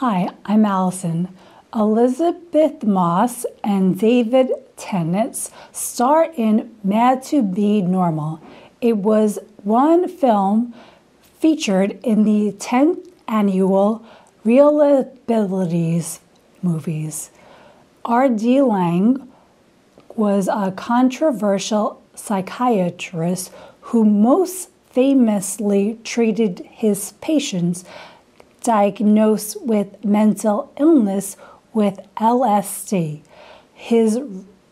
Hi, I'm Allison. Elisabeth Moss and David Tennant star in Mad to Be Normal. It was one film featured in the 10th annual ReelAbilities movies. R.D. Laing was a controversial psychiatrist who most famously treated his patients diagnosed with mental illness with LSD. His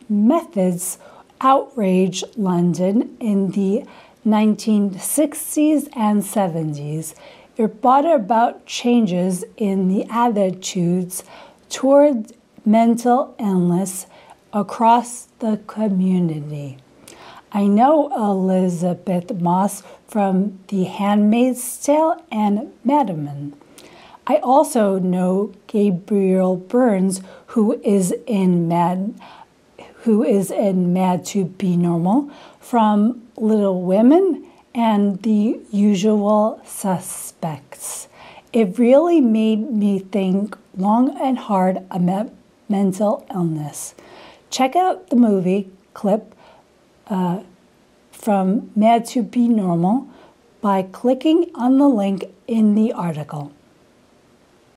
methods outraged London in the 1960s and 70s. It brought about changes in the attitudes toward mental illness across the community. I know Elisabeth Moss from The Handmaid's Tale and Mad Men. I also know Gabriel Burns, who is in Mad, who is in Mad to Be Normal, from Little Women and The Usual Suspects. It really made me think long and hard about mental illness. Check out the movie clip uh, from Mad to Be Normal by clicking on the link in the article.